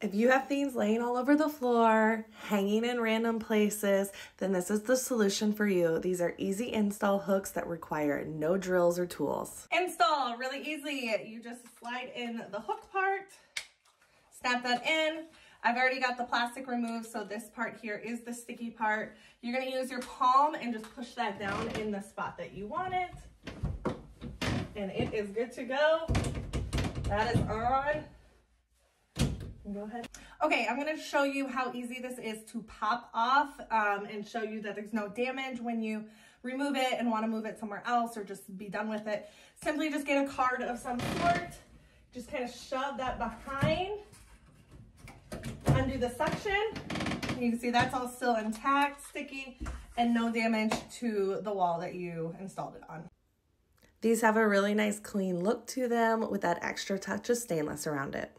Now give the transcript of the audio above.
If you have things laying all over the floor, hanging in random places, then this is the solution for you. These are easy install hooks that require no drills or tools. Install, really easy. You just slide in the hook part, snap that in. I've already got the plastic removed, so this part here is the sticky part. You're gonna use your palm and just push that down in the spot that you want it. And it is good to go. That is on go ahead. Okay, I'm gonna show you how easy this is to pop off um, and show you that there's no damage when you remove it and wanna move it somewhere else or just be done with it. Simply just get a card of some sort, just kind of shove that behind, undo the suction. You can see that's all still intact, sticky, and no damage to the wall that you installed it on. These have a really nice clean look to them with that extra touch of stainless around it.